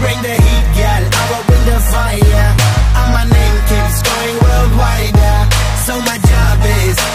Bring the heat, girl, I will bring the fire. And my name keeps going worldwide So my job is